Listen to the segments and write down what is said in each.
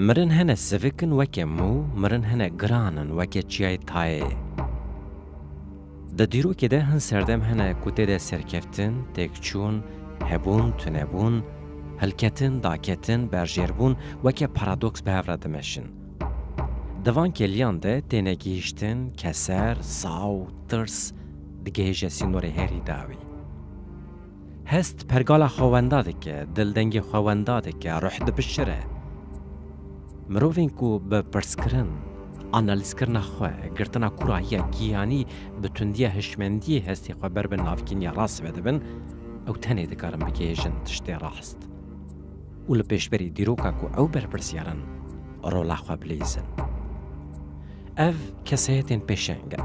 Mirin hene sivik in weke mû, mirin hene giran in weke çiyayê tayê. Di dîrokê de hin serdem hene ku tê de serkeftin, têkçûn, hebûn, tunebûn, hilketin, daketin, berjêrbûn weke paradoks bi hev re dimeşin. Di van keliyan de tênegihîştin, keser, saw, tirs, Digihêje sînorê herî dawî. Hest pergala xwe wenda dike, dildengê xwe wenda dike, ruh dipişire. Mirovên ku bi pirskirin, analîzkirina xwe, girtina kurahiya giyanî bi tundiya hişmendiyê hestê xwe ber bi navkêniya rast vedibin, ew tenê dikarin bigihêjin tiştê rast. û li pêşberî dîroka ku ew berpirsiyar in, rola xwe bileyzin. Ev kesayetên pêşeng in.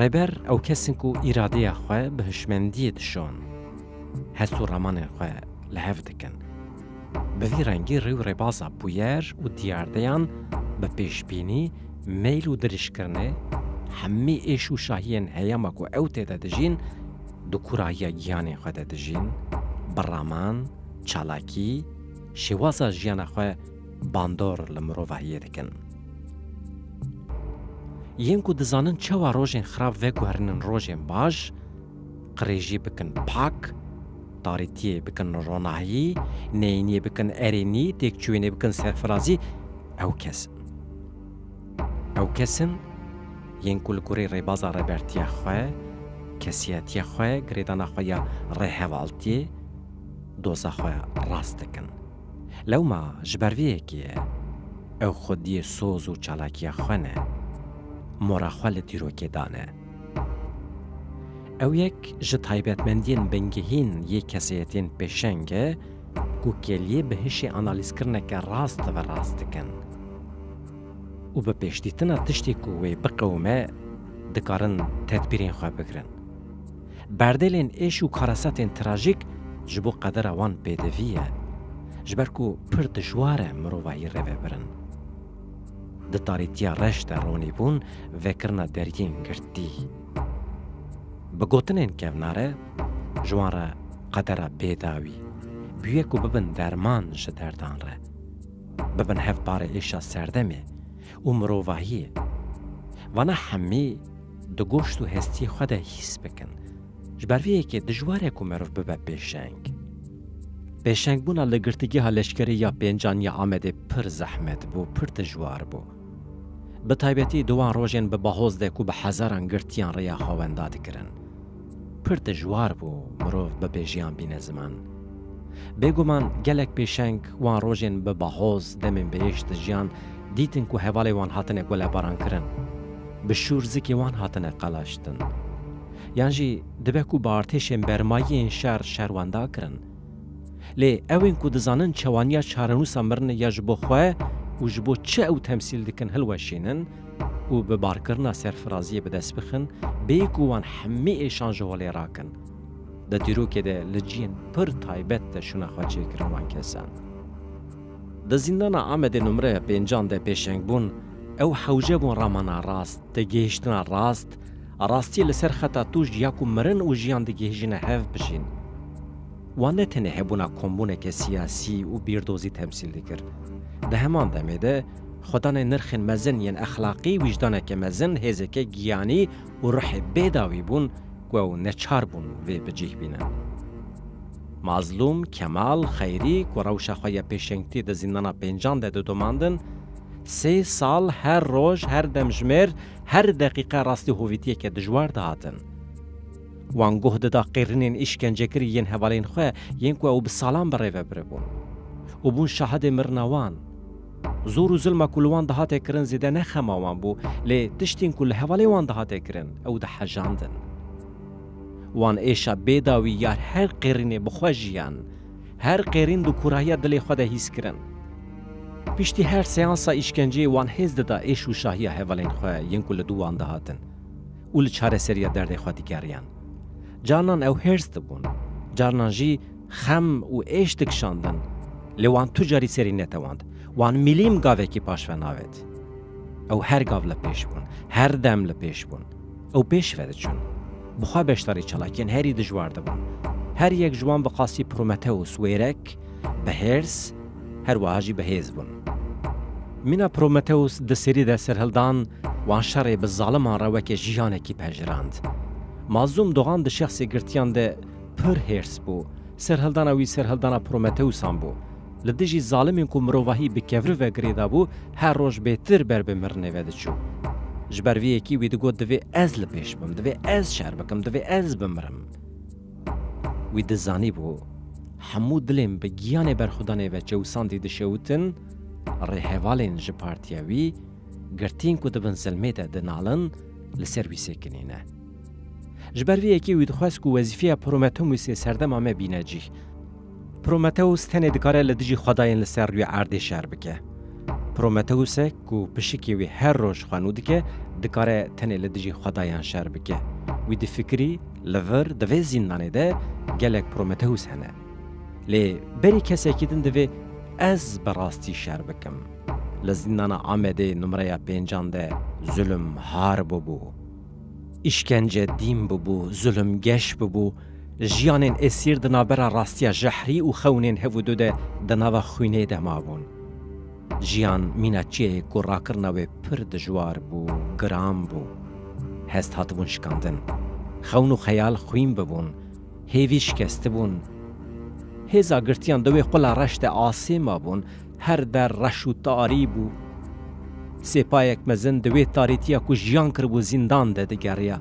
Rêber ew kes in ku îradeya xwe bi hişmendiyê dişon, hest û ramanên xwe li hev dikin. Bi vî rengî rê û rêbaza bûyer û diyardeyan bi pêşbînî, meyl û dirîjkirinê hemî êş û şahiyên heyama ku ew tê de dijîn, Di kurahiya giyanê xwe de dijîn, bi raman, çalakî, şêwaza jiyana xwe bandor li mirovahiyê dikin. Yên ku dizanin çawa rojên xirab veguherînin rojên baş, qirêjî bikin pak, tarîtiyê bikin ronahî, neyîniyê bikin erênî, têkçûyînê bikin serfirazî, ew kes in. Ew kes in yên ku li gorî rêbaza rêbertiya xwe, kesiyetiya xwe, girêdana xwe ya rêhevaltiyê doza xwe rast dikin. Lewma ji ber vê yekê ye. Ew xwediyê soz û çalakiya xwe ne. Mora xwe li dîrokê dane. Ew yek ji taybetmendiyên bingehîn yê kesayetiyên pêşeng e ku kêliyê bi hişê analîzkirineke rast ve rast dikin û bi pêşdîtina tiştê ku wê biqewime dikarin tedbîrên xwe bigirin. Berdêlên êş û karesetên trajîk ji bo qedera wan pêdivî ye, ji ber ku pir dijwar e mirovahî rêvebirin. Di tarîtiya reş de ronîbûn vekirina deriyên girtî. Bi gotinên kevnare ji wan re qedera bêdawî bûye ku bibin derman ji derdan re, bibin hevpara êşa serdemê û mirovahiyê. Vana hemî di goşt û hestiyê xwe de hîs bikin. Ji ber vê yekê dijwar e ku merov bibe pêşeng. Pêşengbûna li Girtîgeha Leşkerî ya Pêncan ya Amedê pir zehmet bû, pir dijwar bû. Bi taybetî di wan rojên bi bahoz de ku bi hezaran girtiyan rêya xwe wenda dikirin. Pir dijwar bû mirov bi bêjiyan bîne ziman. Bêguman gelek pêşeng wan rojên bi bahoz demên bêyîş dijiyan dîtin ku hevalê wan hatine gulebarankirin. Bi şûr zikê wan hatine qelaştin. yan jî dibe ku bi artêşên bermayî yên şer şerwenda kirin. Lê ew ên ku dizanin çewaniya çarenûsa mirinê ya ji bo xwe û ji bo çi ew temsîl dikin hilweşînin û bi barkirina serfiraziyê bi dest bixin bê ku wan hemî êşan ji holê rakin. Di dîrokê de li ciyên pir taybet de şûna xweçêkirin wan kesan. Di Zîndana Amedê numreya pêncan de pêşeng bûn, ew hewce bûn ramana rast, têgihiştina rast, dixwest a rastiyê li ser xeta tûj ya ku mirin û jiyan digihîjîne hev bijîn. Wan ne tenê hebûna kombûneke siyasî û bîrdozî temsîl dikir. Di heman demê de xwedanên nirxên mezin yên exlaqî, wîjdaneke mezin, hêzeke giyanî û ruhê bê dawî bûn ku ew neçar bûn vê bi cih bînin. Mazlûm, Kemal, Xeyrî ku rewşa xwe ya pêşengtî di zîndana pêncan de didomandin, Sê sal her roj, her demjimêr, her deqîqe rastî hovîtiyeke dijwar dihatin. Wan guh dida qêrinên îşkencekirî yên hevalên xwe yên ku ew bi salan bi rêve biribûn û bûn şahidê mirina wan. Zor û zilma ku li wan dihate kirin zêde ne xema wan bû lê tiştên ku li hevalên wan dihate kirin ew dihejandin. Wan êşa bêdawî ya her qêrinê bi xwe jiyan. Her qêrîn di kûrahiya dilê xwe de hîs kirin. Piştî her seansa îşkenceyê wan hêz dida êş û şahiya hevalên xwe yên ku li dû wan dihatin û li çareseriya derdê xwe digeriyan. Carinan ew hêrs dibûn, carinan jî xem û êş dikişandin, lê wan tu carî serî netewand. Wan mîlîm gavekî paşve navêt. Ew her gav li pêş bûn, her dem li pêş bûn. Ew pêş ve diçûn. Bi xwe beşdarî çalakiyên herî dijwar dibûn. Her yek ji wan bi qasî Prometheus wêrek, bi hêrs, her wiha jî bi hêz bûn. Mîna Prometheus di serî de serhildan, wan şerê bi zaliman re weke jiyanekî pejirand. Mazûm Dogan di şexsê girtiyan de pir hêrs bû. Serhildana wî serhildana Prometheus-an bû. Li dijî zalimên ku mirovahî bi kevri ve girêda bû, her roj bêtir ber bi mirinê ve diçû. Ji ber vê yekî wî digot divê ez li pêş bim, divê ez şer bikim, divê ez bimirim. Wî dizanîbû hemû dilên bi giyanê berxwedanê ve çewisandî dişewitin, rêhevalên ji partiya wî, girtiyên ku di bin zilmê de dinalin li ser wî sêkinîne. Ji ber vê yekî wî dixwest ku wezîfeya Promethemusê serdema me bîne cih. Prometheus tenê dikare li dijî xwedayên li ser rûyê erdê şer bike. Prometheus'e ku pişikê wî her roj xwe nû dike, dikare tenê li dijî xwedayan şer bike. Wî difikirî, li vir, di vê zîndanê de gelek Prometheus hene. Lê berî kesekî din divê ez bi rastî şer bikim. Li zîndana Amedê numreya pêncan de zulm har bûbû. Îşkence dîm bûbû, zulm geş bûbû, jiyanên esîr di navbera rastiya jehrî û xewnên hev û du de di nava xwînê de mabûn. Jiyan mîna çiyayê ku rakirina wê pir dijwar bû, giran bû. Hest hatibûn şikandin. Xewn û xeyal xwîn bûbûn. Hêvî şikestibûn. Hêza girtiyan di wê qula reş de asê mabûn. Her der reş û tarî bû. Sêpayek mezin di wê tarîtiya ku jiyan kiribû zîndan de digeriya.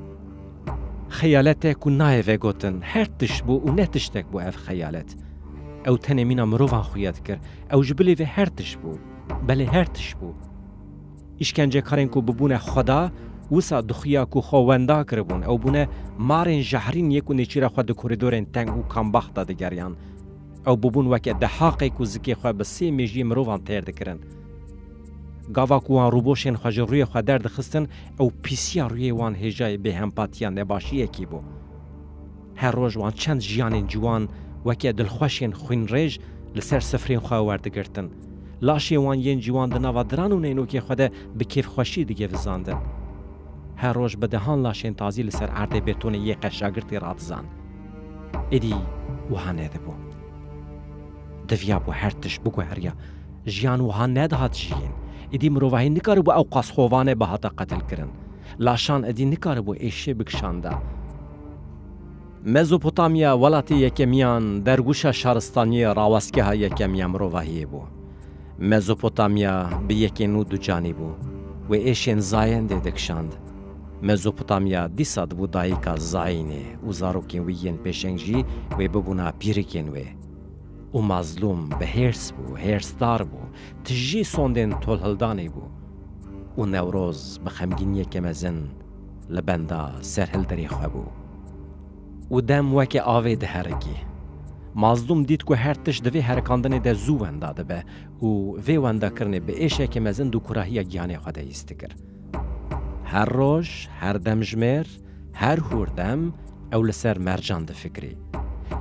Xeyaletê ku nayê vegotin, her tişt bû û ne tiştek bû ev xeyalet. Ew tenê mîna mirovan xuya dikir. Ew ji bilê vê her tişt bû. Belê her tişt bû. Îşkencekarên ku bibûne xweda, wisa dixuya ku xwe wenda kiribûn. Ew bûne marên jehrîn yê ku nêçîra xwe di korîdorên teng û kambax de digeriyan. Ew bûbûn weke dehaqê ku zikê xwe bi sê mêjiyê mirovan têr dikirin. Gava ku wan rûboşên xwe ji rûyê xwe derdixistin, ew pîsiya rûyê wan hêjayê bêhempatiya nebaşiyekî bû. Her roj wan çend jiyanên ciwan weke dilxweşên xwînrêj li ser sifrên xwe werdigirtin. Laşên wan yên ciwan di nava diran û neynokê xwe de bi kêfxweşî digevizandin. Her roj bi dehan laşên tazî li ser erdê bêtonê yê qeşagirtî radizan. Êdî wiha nedibû. Diviya bo her tişt biguheriya. Jiyan wiha nedihat jiyîn. Êdî mirovahî nikaribû ewqas hovane bihata qetilkirin. Laşan êdî nikaribû êşê bikişanda. Mezopotamya welatê yekemiyan bergûşa şaristaniyê rawestgeha yekemiya mirovahiyê bû. Mezopotamya bi yekê nû ducanî bû. Wê êşên zayendê dikişand. Mezopotamya dîsa dibû dayîka Zaînê û zarokên wî yên pêşeng jî wê bibûna pîrikên wê. Û Mazlûm bi hêrs bû, hêrsdar bû, tijî sondên tolhildanê bû. Û Newroz bi xemgîniyeke mezin li benda serhildirê xwe bû. Û dem weke avê diherikî. Mazlûm dît ku her tişt di vê herikandinê de zû wenda dibe û vê wendakirinê bi êşeke mezin dûkurahiya giyanê xwe de hîs dikir. Her roj, her demjimêr, her hûrdem ew li ser mercan difikirî.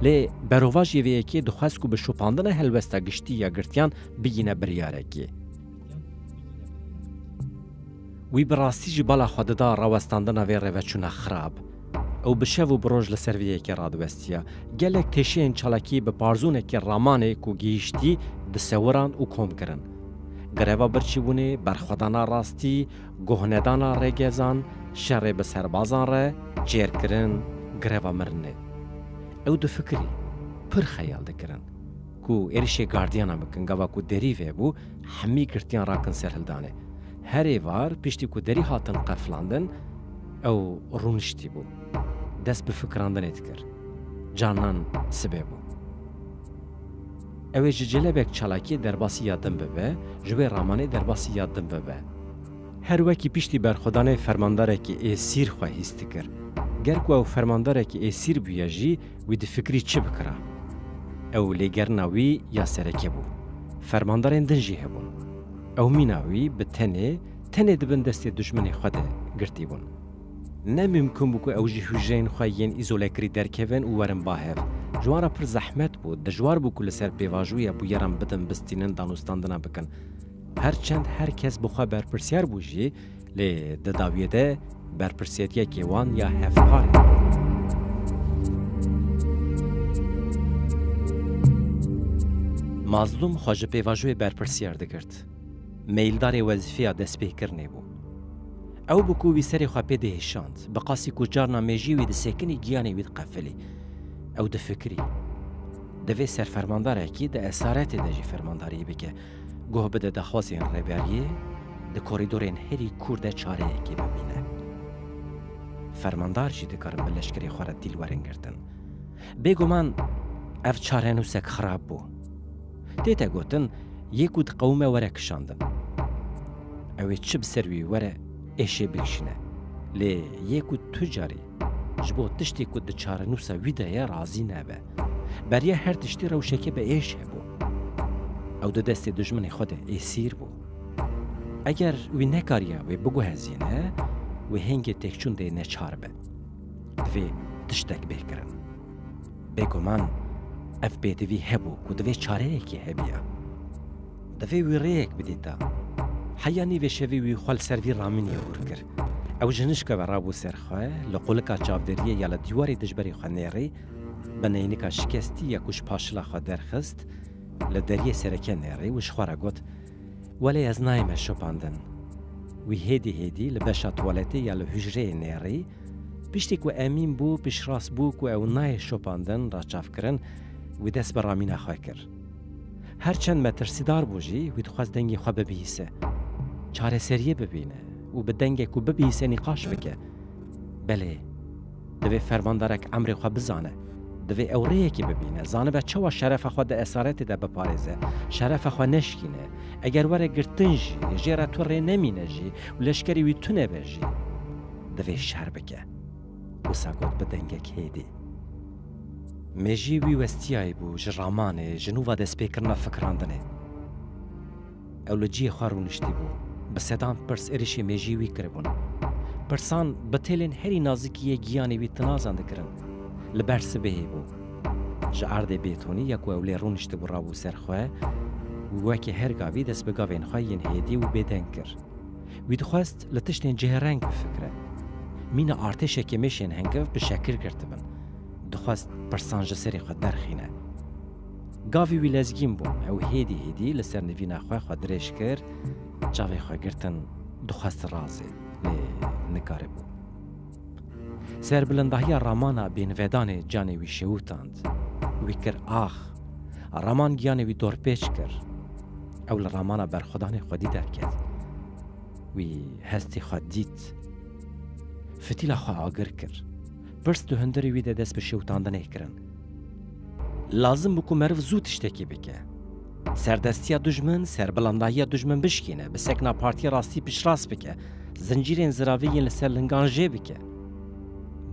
Lê berovajî vê yekê dixwest ku bi şopandina helwesta giştî ya girtiyan bigîne biryarekê. Wî bi rastî jî bala xwe dida rawestandina vê rêveçûna xirab. Ew bi şev û bi roj li ser vê yekê radiwestiya. Gelek têşeyên çalakiyê bi parzûnekî ramanê ku gihîştî disewiran û kom kirin. Greva birçîbûnê, berxwedana rastî, guhnedana rêgezan, şerê bi serbazan re, çêrkirin, greva mirinê. Ew difikirî, pir xeyal dikirin, ku êrişê gardiyanan bikin, gava ku derî vebû, hemî girtiyan rakin ser hildanê. Herê var piştî ku derî hatin qefilandin, ew rûniştîbû. Dest bi fikirandinê dikir. Carnan sibê bû. Ew ê ji cilebek çalakiyê derbasî ya din bibe, ji wê ramanê derbasî ya din bibe. Her wekî piştî berxwedanê fermandarekî êsîr xwe hîs dikir. Ger ku ew fermandarekî êsîr bûye jî wî difikirî çi bikira. Ew lêgerina wî ya sereke bû. Fermandarên din jî hebûn. Ew mîna wî bi tenê, tenê di bin destê dijminê xwe de girtîbûn. Ne mimkun bû ku ew ji hûjeyên xwe yên îzolekirî derkevin û werin bahev. Ji wan re pir zehmet bû, dijwar bû ku li ser pêvajoya bûyeran bidin bistînin danûstandina bikin. Her çend her kes bi xwe berpirsyar bû jî, lê di dawiyê de berpirsyetiyekê wan ya hevpar hebû. Mazlûm xwe ji pêvajoyê berpirsyar digirt. Meyildarê wezîfeya destpêkirinê bû. Ew bi ku wî serê xwe pê dihêşand, bi qasî ku carna mêjî wî disekinî giyanê wî diqefilî. Ew difikirî, Divê serfermandarekî di esaretê de jî fermandariyê bike, guh bide daxwazên rêberiyê, di korîdorên herî kûr de çareyekê bimîne. Fermandar jî dikarin bi leşkerê xwe re dîl werin girtin. Bêguman ev çarenûsek xirab bû. Tê te gotin yê ku diqewime were kişandin. Ew ê çi bi ser wî were êşê bikişîne. Lê yê ku tu carî ji bo tiştê ku di çarenûsa wî de ye razî nebe. Beriya her tiştî rewşeke bi êş hebû. Ew di destê dijminê xwe de êsîr bû. Eger wî nekariya wê biguhezîne, wê hêngê têkçûn de yê neçar be. Divê tiştek bê kirin. Bêguman ev pêdivî hebû ku divê çareyekê hebiya. Divê wî rêyek bidîta. Heya nîvê şevî wî xwe li ser vî ramînê hûr kir. Ew ji nişka ve rabû ser xwe, li qûlika çavdêriyê ya li dîwarê dijberî xwe nêrî, bi neynika şikestî ya ku ji paşila xwe derxist, li deriyê sereke nêrî û ji xwe re got, Welê ez nayême şopandin. Wî hêdî hêdî li beşa tuwaletê ya li hûcreyê nêrî. Piştî ku emîn bû, piştrast bû ku ew nayê şopandin, raçavkirin, wî dest bi ramîna xwe kir. Her çend metirsîdar bû jî, wî dixwest dengê xwe bibihîse, çareseriyê bibîne û bi dengek ku bibihîse nîqaş bike. Belê. Divê fermandarek emrê xwe bizane. Divê ew rêyekê bibîne, zanibe çawa şerefa xwe di esaretê de biparêze, şerefa xwe neşkîne. Eger were girtin jî, jê re tu rê nemîne jî û leşkerî wî tune be jî, divê şer bike. Wisa got bi dengek hêdî. Mêjî wî westiyayî bû ji ramanê, ji nûva destpêkirina fikirandinê. Ew li cihê xwe rûniştibû. Bi sedan pirs êrişê mêjî wî kiribûn. Pirsan bi têlên herî nazikî yê giyanê wî tinazan dikirin. Li ber sibehê bû. Ji erdê bêtonî ya ku ew lê rûniştibû rabû ser xwe û wekî her gavî dest bi gavên xwe yên hêdî û bêdeng kir. Wî dixwest li tiştên cihêreng bifikire. Mîna artêşekê mêşên hingiv bi şekir girtibin. Dixwest pirsan ji serê xwe derxîne. Gavî wî lezgîn bû. Ew hêdî hêdî li ser nivîna xwe xwe dirêj kir, çavê xwe girtin, dixwest razê, lê nikaribû. Serbilindahiya ramana bênivedanê canê wî şewitand. Wî kir ax. Raman giyanê wî dorpêç kir. Ew li ramana berxwedanê xwedî derket. Wî hestê xwe dît. Fitîla xwe agir kir. Pirs di hundirê wî de dest bi şewitandinê kirin. Lazim bû ku meriv zû tiştekî bike. Serdestiya dijmin, serbilandahiya dijmin bişkîne, bi sekna Partiya Rastî piştrast bike, zincîrên ziravî yên li ser lingan jê bike.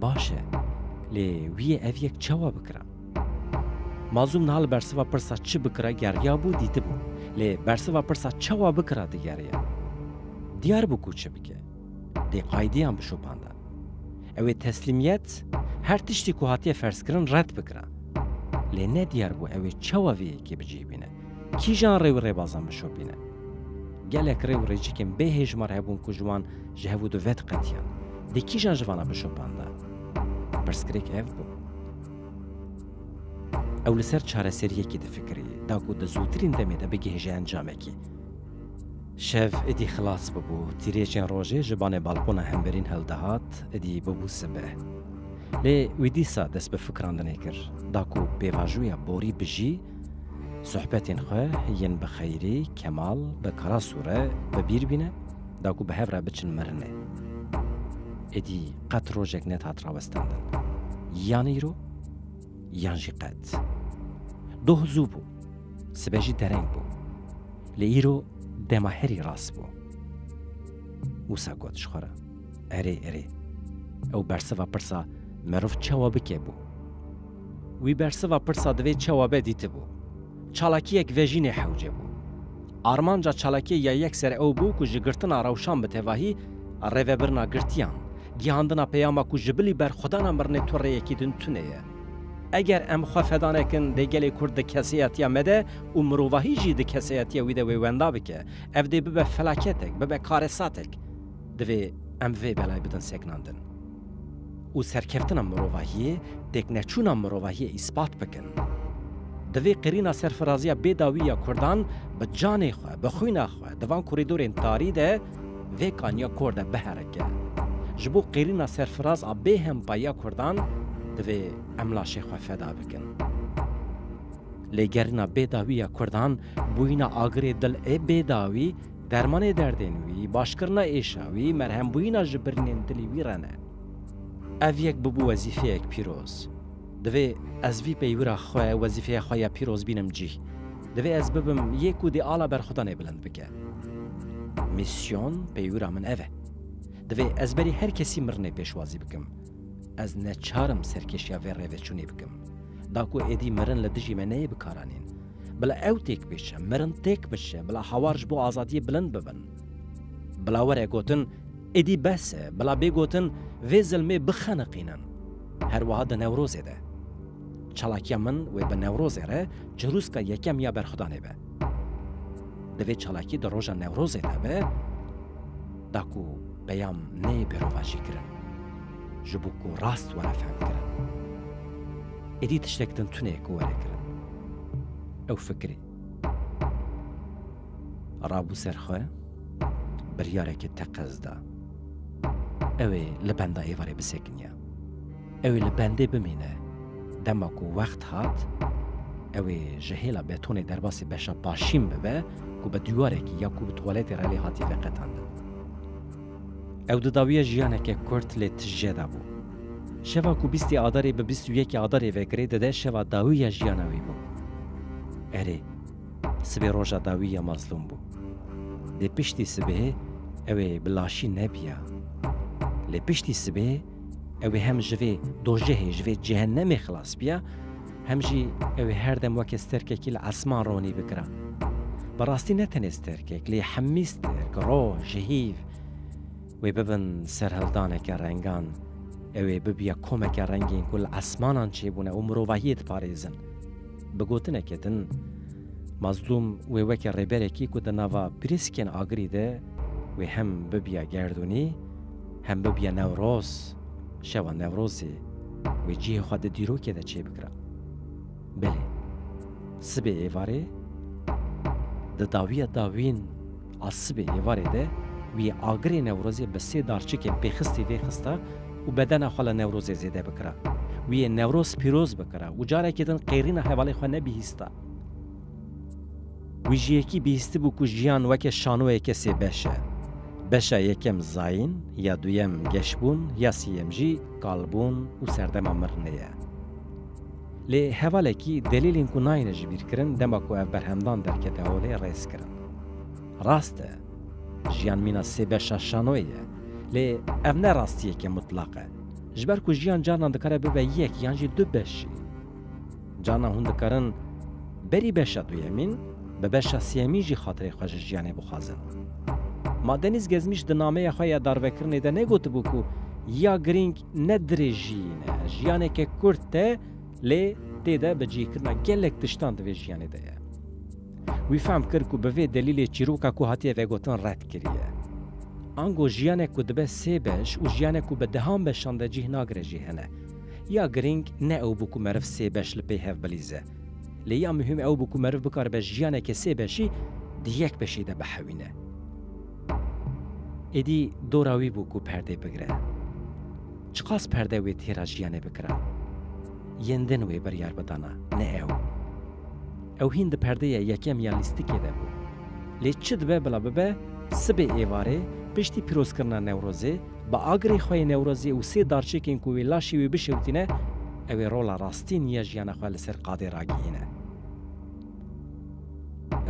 Baş e. Lê wî yê ev yek çawa bikira? Mazûm niha li bersiva pirsa çi bikira geriyabû, dîtibû. Lê bersiva pirsa çawa bikira digeriya. Diyar bû ku çi bike. Dê qaydiyan bişopanda. Ew ê teslîmiyet her tiştî ku hatiye ferzkirin red bikira. Lê ne diyar bû ew ê çawa vê yekê bi cih bîne. Kîjan rê û rêbazan bişopîne. Gelek rê û rêcikên bê hêjmar hebûn ku ji wan ji hev û di vet qetiyan. Dê kîjan ji vana bişopanda. Pirsgirêk ev bû. Ew li ser çareseriyekê difikirî, da ku di zûtirîn demê de bigihêje encamekê. Şev êdî xilas bûbû. Tîrêçên rojê ji banê balkona hemberîn hildihat, êdî bûbû sibeh. Lê wî dîsa dest bi fikrandinê kir. Da ku pêvajoya borî bijî, sohbetên xwe yên bi Xeyrî, Kemal, bi Karasû re bi bîr bîne, da ku bi hev re biçin mirinê. Êdî qet rojek nedihat rawestandin. Yan îro? yan jî qet. Doh zû bû, sibe jî dereng bû. Lê îro dema herî rast bû. Wisa got ji xwe re, Erê, erê, ew bersiva pirsa merov çawa bike bû. Wî bersiva pirsa divê çawa be dîtibû. Çalakiyek vejînê hewce bû. Armanca çalakiyê ya yeksere ew bû ku ji girtina rewşan bi tevahî rêvebirina girtiyan, gihandina peyama ku ji bilî berxwedana mirinê tu rê yekî din tune ye. Eger em xwe feda nekin dê gelê Kurd di keseyatiya me de û mirovahî jî di keseyatiya wî de wê wenda bike. Ev dê bibe felaketek, bibe karesatek. Divê em vê belay bidin sekinandin. û serkeftina mirovahiyê têkneçûna mirovahiyê îspat bikin. Divê qirîna serfiraziya bêdawî ya Kurdan bi canê xwe, bi xwîna xwe di van korîdorên tarî de vê kaniya kor de biherike. Ji bo qirîna serfiraz a bêhempayî ya Kurdan divê em laşê xwe feda bikin. Lê gerîna bêdawî ya Kurdan, bûyîna agirê dil ê bêdawî, Dermanê derdên wî, başkirina êşa wî, merhembûyîna ji birinên dilê wî re ne. Ev yek bûbû wezîfeyek pîroz. Divê ez vî peywira xwe, wezîfeya xwe ya pîroz bînim cîh. Divê ez bibim yê ku dê ala berxwedanê bilind bike. Mîsyon peywira min ev e. Divê ez berî her kesî mirinê pêşwazî bikim. Ez neçar im serkêşiya vê rêveçûnê bikim. Da ku êdî mirin li dijî me neyê bikaranîn, Bila ew têk bêje, mirin têk bije, bila hawar ji bo azadiyê bilind bibin. Bila were gotin, êdî bes e, bila bê gotin, vê zilmê bixeniqînin. Her wiha di Newrozê de. Çalakiya min wê bi Newrozê re cirûska yekem ya berxwedanê be. Divê çalakî di roja Newrozê de be, da ku peyam neyê bêrovajîkirin, ji bo ku rast were fehmkirin. Êdî tiştek din tune ku were kirin. Ew fikirê. Rabû ser xwe biryareke teqez da. Ew ê li benda êvarê bisekiniya. Ew ê li bendê bimîne. Dema ku wext hat, ew ê ji hêla betonê derbasî beşa paşîn bibe ku bi dîwarekî ya ku bi tuwaletê re lê hatî veqetandin. Ew di dawiya jiyaneke kurt lê tije de bû. Şeva ku bîstê Adarê bi bîst û yekê Adarê ve girê dide şeva dawî ya jiyana wî bû. Erê, sibê roja dawî ya Mazlûm bû. Dê piştî sibê ew ê bi laşî nebiya. Lê piştî sibê ew ê hem ji vê dojehê, ji vê cehennemê xilas biya Hem jî ew ê her dem weke sterkekî li esman ronî bikira. Bi rastî ne tenê sterkek lê hemî sterk, roj, hîv wê bibin serhildaneke rengan, ew ê bibiya komeke rengên ku li esmanan çêbûne û mirovahiyê diparêzin. Bi gotineke din, Mazlûm wê weke rêberekî ku di nava pirîskên agirî de wê hem bibiya gerdûnî, hem bibiya newroz. Şeva Newrozê wê cihê xwe di dîrokê de çêbikira. Belê, sibê êvarê di dawiya dawiyên a sibê êvarê de wî agirê Newrozê bi sê darçikên pêxistî vê xista û bedena xwe li Newrozê zêde bikira. Wî yê Newroz pîroz bikira û carekê din qêrîna hevalê xwe nebihîsta. Wî ji yekî bihîstibû ku jiyan weke şanoyeke sê beş e. Beşa yekem zayîn, ya duyem geşbûn, ya siyem jî kalbûn û serdema mirinê ye. Lê hevalekî delîlên ku nayêne ji bîr kirin dema ku ev berhemdan derkete holê rêz kirin. Rast e, jiyan mîna sê beşa şanoyê ye, lê ev ne rastiyeke mutlaq e. Ji ber ku jiyan carinan dikare bibe yek yan jî du beş jî. Carna hûn dikarin berî beşa duyemîn bi beşa sêyemîn jî xatirê xwe ji jiyanê bixwazin. Ma Denîz Gezmîş di nameya xwe ya darvekirinê de negotibû ku ya girîng ne dirêjiyîn e, jiyaneke kurt e lê tê de bi cihkirina gelek tiştan di vê jiyanê de ye. Wî fehm kir ku bi vê delîlê çîroka ku hatiye vegotin red kiriye. Ango jiyanek ku dibe sê beş û jiyanek ku bi dehan beşan de cih nagire jî hene. Ya girîng ne ew bû ku meriv sê beş li pê hev bilîze. Lê ya muhîm ew bû ku meriv bikaribe jiyaneke sê beşî di yek beşî de bihewîne. Êdî dora wî bû ku perdê bigire. Çiqas perde wê têra jiyanê bikira. Yên din wê biryar bidana, ne ew. Ew hîn di perdeyê yekem ya lîstikê de bû. Lê çi dibe bila bibe, sibê êvarê, piştî pîrozkirina Newrozê, Bi agirê xwe yê Newrozê û sê darçêkên ku wê laşê wê bişewitîne, ew ê rola rastîn ya jiyana xwe li ser qadê ragihîne.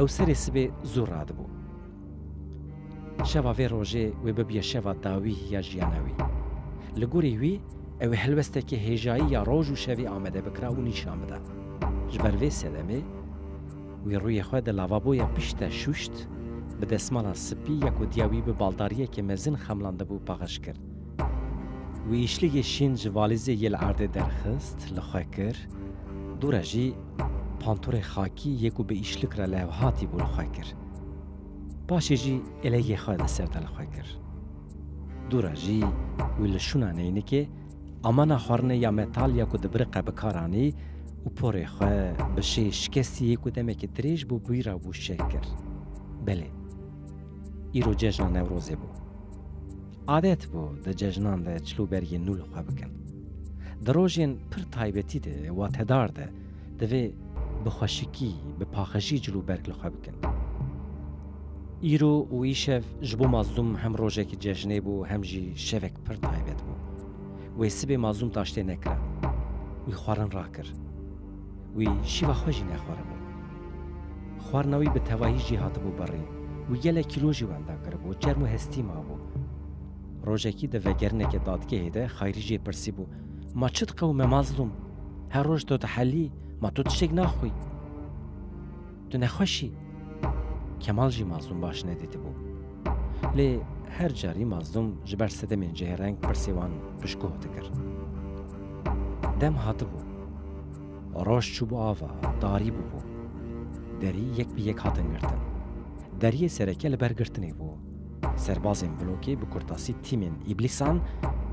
Ew serê sibê zû radibû. Şeva vê rojê wê bibiye şeva dawî ya jiyana wî. Li gorî wî, ew ê helwestekê hêjayî ya roj û şevê amede bikira û nîşan bida. Ji ber vê sedemê. Wî rûyê xwe di lavaboya pişt de şûşt, bi desmala sipî ya ku diya wî bi baldariyekê mezin xemlandibû paxij kir. Wî îşligê şîn ji valîzê yê li erdê derxist, li xwe kir. Dûre jî pantorê xakî yê ku bi îşlig re li hev hatîbû li xwe kir. Paşê jî êlegê xwe li ser de li xwe kir. Dûre jî wî li şûna neynikê, Amana xwarinê ya metal ya ku dibiriqe bi kar anî û porê xwe bi şê şikestî yê ku demekî dirêj bû bîra wû şeh kir. Belê. Îro cejna Newrozê bû. Adet bû di cejnan de çilûbergên nû li xwe bikin. Di rojên pir taybetî de, watedar de divê bi xweşikî, bi paxijî cilûberg li xwe bikin. Îro û îşev ji bo Mazlûm hem rojek cejnê bû hem jî şevek pir taybet bû. Wê sibê Mazlûm daştê nekira. Wî xwarin rakir. Wî şîva xwe jî nexwaribû. Xwarina wî bi tevahî jî hatibû birîn. Wî gelek kîlo jî wenda kiribû, çerm û hestî mabû. Rojekî di vegerineke dadgehê de Xayrî jê pirsîbû, Ma çi diqewime Mazlûm? Her roj tu dihelî, ma tu tiştek naxwî? Tu nexweş î. Kemal jî Mazlûm baş nedîtibû. Lê her carî Mazlûm ji ber sedemên cihêreng pirsê wan pişkoh dikir. Dem hatibû. Roj çûbû ava, tarî bûbû. Derî yek bi yek hatin girtin. Deriyê sereke li ber girtinê bû. Serbazên blokê bi kurtasî tîmên îblîsan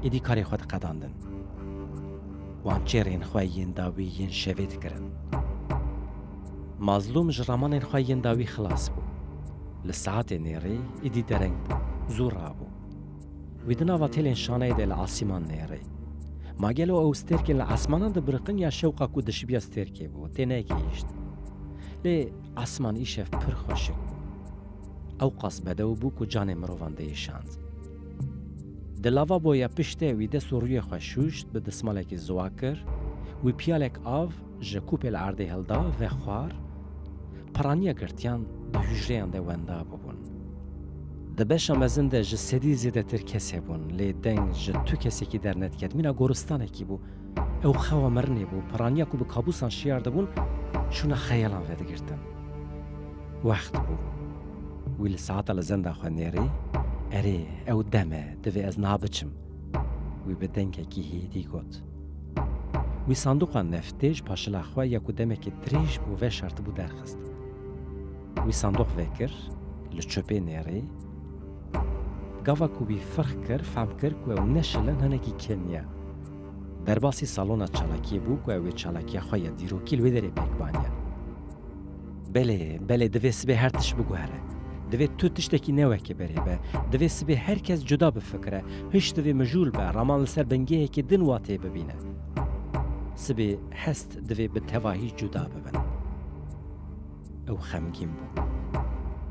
êdî karê xwe diqedandin. Wan çêrên xwe yên dawî yên şevê dikirin. Mazlûm ji ramanên xwe yên dawî xilas bû. Li saetê nêrê êdî dereng bû, zû rabû. Wî di nava têlên şaneyê de li asîman nêrê. Ma gelo ew stêrkên li esmanan dibiriqin ya şewqa ku dişibiya stêrkê bû, tênegihîşt. Lê esman îşev pir xweşik bû. Ewqas bedew bû ku canê mirovan diêşand. Di lavaboya piştê wî dest û rûyê xwe şûşt, bi dismalekî ziwa kir, wî piyalek av, Ji ku pêl erdê hilda ve xwar, piraniya girtiyan di hûjreyan de wenda bûbûn. Di beşa mezin de ji sedî zêdetir kes hebûn, lê deng ji tu kesekî dernediket. Mîna goristanekî bû. Ew xewa mirinê bû. Piraniya ku bi kabûsan şiyar dibûn, şûna xeyalan vedigirtin. Wext bû. Wî li saeta li zenda xwe nêrî, Erê, ew dem e, divê ez niha biçim. Wî bi dengekî hêdî got. Wî sanduqa neftê ji paşila xwe ya ku demekê dirêj bû veşartibû derxist. Wî sanduq vekir, li çöpê nêrî. Gava ku wî firx kir, fehm kir ku ew ne şilin hinekî kêm ye. Derbasî salona çalakiyê bû ku ew ê çalakiya xwe ya dîrokî li wê derê pêk baniye. Belê, belê divê sibê her tişt biguhere. Divê tu tiştekî ne wekî berê be. Divê sibê her kes cuda bifikire. Hiş divê mijûl be, raman li ser bingehekî din watê bibîne. Sibê hest divê bi tevahî cuda bibin. Ew xemgîn bû.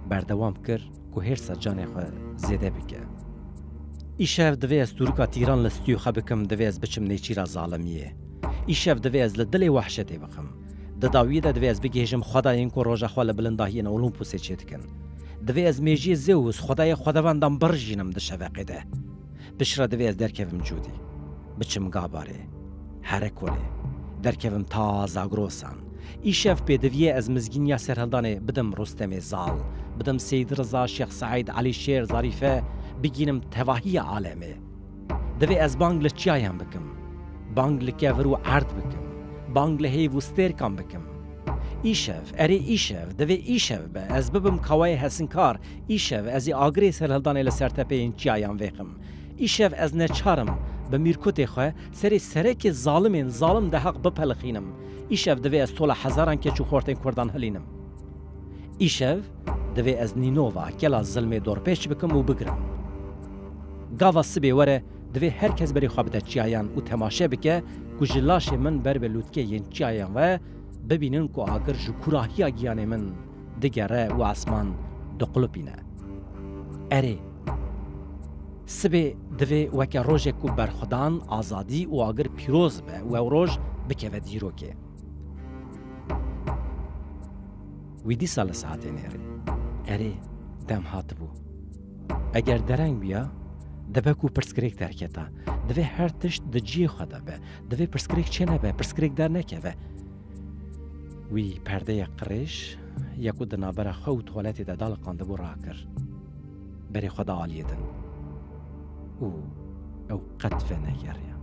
Berdewam kir ku hêrsa canê xwe zêde bike. Îşev divê ez tûrika tîran li stûyê xwe bikim, divê ez biçim nêçîra zalimiyê. Îşev divê ez li dilê wahşetê bixim. Di dawiyê de divê ez bigihêjim xwedayên ku roja xwe li bilindahiyên Olympusê çêdikin. Divê ez mêjiyê Zeus, xwedayê xwedevandan birijînim di şeveqê de. Piştre divê ez derkevim cûdî. Biçim Gabarê. Herekolê. Derkevim ta Zagrosan. Îşev pêdiviyê ez mizgîniya serhildanê bidim Rustemê Zal, bidim Seyîd Riza, Şêx Seîd, Elîşêr, Zarîfe, bigînim tevahiya alemê. Divê ez bang li çiyayan bikim, bang li kevir û erd bikim, bang li hêv û stêrkan bikim. Îşev, erê îşev, divê îşev be, ez bibim kawayê hesinkar, îşev ez ê agirê serhildanê li sertepeyên çiyayan vêxim. Îşev ez neçarim, bi mîrkotê xwe, serê serekê zalimên zalim de heq bipelixînim. Îşev divê ez tola hezaran keç û xortên kurdan hilînim. Îşev divê ez nînova kela zilmê dorpêç bikim û bigirim. Gava sibê were divê her kes berê xwe bide çiyayan û temaşe bike ku ji laşê min ber bi lûtkê yên çiyayan ve bibînin ku agir ji kurahiya giyanê min digere û esman diqulipîne. Erê, sibê divê weke rojek ku berxwedan, azadî û agir pîroz be û ew roj bikeve dîrokê. Wî dîsa li saetê nêrê. Erê, dem hatibû. Eger dereng biya, dibe ku pirsgirêk derketa. Divê her tişt di cihê xwe de be. Divê pirsgirêk çê nebe, pirsgirêk dernekeve. Wî perdeyek qirêj ya ku di navbera xwe û tuwaletê de daliqandibû rakir. Berê xwe da aliyê din. Û ew qet venegeriya.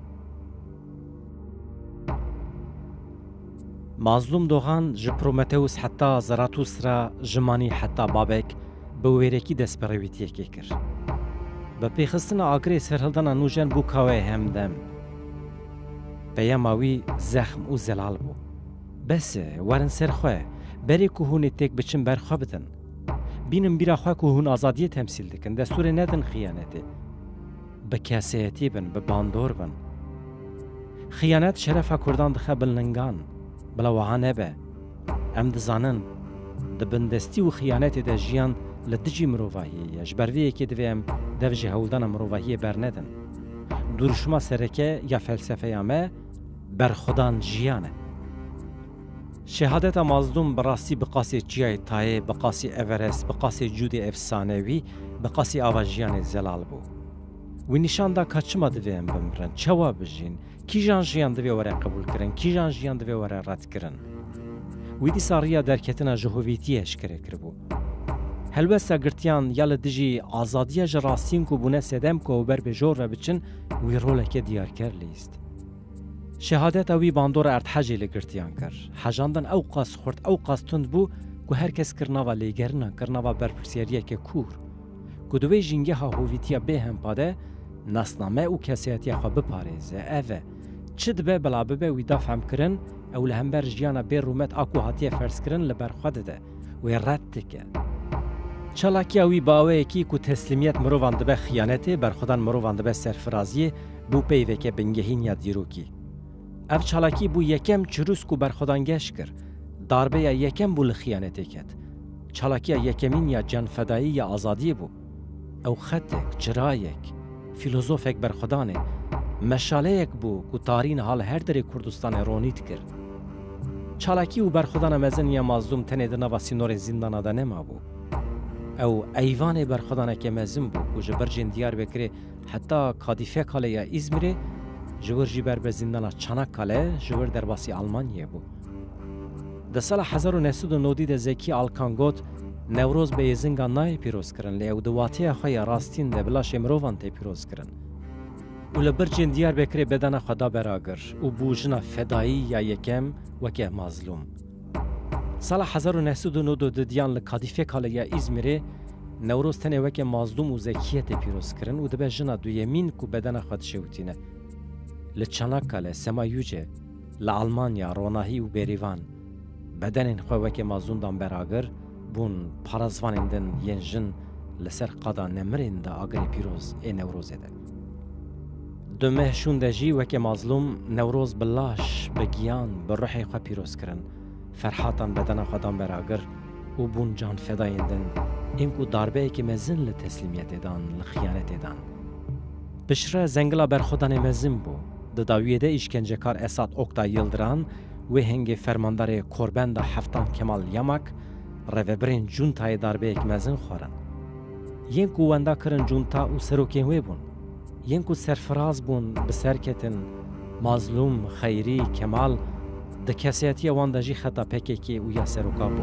Mazlûm Doxan ji Prometheus heta Zarathustra ji manî heta babek bi wêrekî dest bi rêwîtiyekê kir. Bi pêxistina agirê serhildana nûjen bû kaweyê hemdem. Peyama wî zexm û zelal bû. Bes e, werin ser xwe, berê ku hûn ê têk biçin ber xwe bidin. Bînin bîra xwe ku hûn azadiyê temsîl dikin, destûrê nedin xiyanetê. Bi keseyetî bin, bi bandor bin. Xiyanet şerefa kurdan dixe bin lingan. Bila wiha nebe. Em dizanin di bindestî û xiyanetê de jiyan li dijî mirovahiyê ye. Ji ber vê yekê divê em dev ji hewldana mirovahiyê bernedin. Duruşma sereke ya felsefeya me berxwedan jiyan e. Şehadeta Mazlûm bi rastî bi qasê Çiyayê Tayê, bi qasî Everest, bi qasê Cûdê efsanewî, bi qasî ava jiyanê zelal bû. Wî nîşan da ka çima divê em bimirin, çawa bijîn, kîjan jiyan divê were qebûlkirin, kîjan jiyan divê were redkirin. Wî dîsa riya derketina ji hovîtiyê eşkere kiribû. Helwesta girtiyan ya li dijî azadiya ji rastiyên ku bûne sedem ku ew ber bêjor ve biçin, wî roleke diyarker lîst. Şehadeta wî bandora erdhejê li girtiyan kir. Hejandin ewqas xurt, ewqas tund bû ku her kes kir nava lêgerina, kir nava berpirsyariyeke kûr. Ku di wê jîngeha hovîtiya bê hempa de nasname û kesayetiya xwe biparêze, ev e. Çi dibe bila bibe wî da fehmkirin, ew li hember jiyana bê rûmet a ku hatiye ferzkirin li ber xwe dide, wê red dike. Çalakiya wî bi awayekî ku teslîmiyet mirovan dibe xiyanetê, berxwedan mirovan dibe serfiraziyê, bû peyveke bingehîn ya dîrokî. Ev çalakî bû yekem çirûs ku berxwedan geş kir, darbeya yekem bû li Xiyane tê ket. Çalakiya yekemîn ya canfedayî ya azadiyê bû. Ew xetek, çirayek, fîlozofek berxwedanê, meşaleyek bû ku tarî niha li her derê Kurdistanê ronî dikir. Çalakî û berxwedana mezin ya Mazlûm tenê di nava sînorên zîndana de nemabû. Ew eyvanê berxwedaneke mezin bû ku ji bircên Diyarbekirê Heta Kadîfe Kale ya Îzmîrê ji wir jî ber bi zîndana Çanakkale ji wir derbasî Almanyayê bû. Di sala hezar û neh sed û nodî de Zekî Alkan got, Newroz bi êzinga nayê pîrozkirin lê ew di wateya xwe ya rastîn de bi laşê mirovan tê pîrozkirin. Û li bircên Diyarbekirê bedena xwe da beragir û bû jina fedayî ya yekem weke mazlûm. Sala hezar û neh sed û nod û du diyan li Kadîfe Kale ya Îzmîrê Newroz tenê weke mazlûm û zekiyê tê pîrozkirin û dibe jina duyemîn ku bedena xwe dişewitîne. Li Çanakkale, Sema Yüce, li Almanya, Ronahî û Bêrîvan bedenên xwe weke mazlûm dan ber agir, bûn parasvanên din yên jin li ser qada nemirên di agirê pîroz ê Newrozê de. Di meh şûn de jî weke mazlûm Newroz bi laş, bi giyan, bi ruhê xwe pîroz kirin. Ferhatan bedena xwe dan beragir û bûn canfedayên din, ên ku darbeyekî mezin li teslîmiyetê dan, li xiyanetê dan. Piştre zengila berxwedanê mezin bû. Di dawiyê de îşkencekar Esat Oktay Yildiran, wê hingê fermandarê Korbenda Heftan Kemal Yamak, revebirên cuntayê darbeyek mezin xwarin. Yên ku wenda kirin cûnta û serokên wê bûn. Yên ku serfiraz bûn bi ser ketin, Mazlûm, Xeyrî, Kemal, di kesayetiya wan de jî xeta pkk û ya serokan bû.